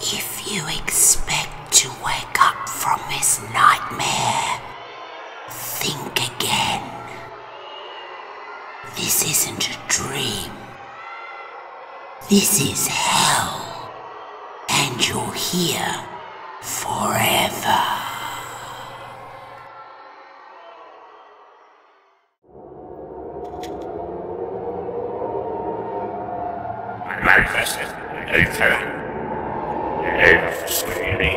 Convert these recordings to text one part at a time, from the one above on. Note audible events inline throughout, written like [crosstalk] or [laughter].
If you expect to wake up from this nightmare, think again. This isn't a dream. This is hell. And you're here forever. manifested a. Exhaling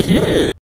Yeah. [laughs]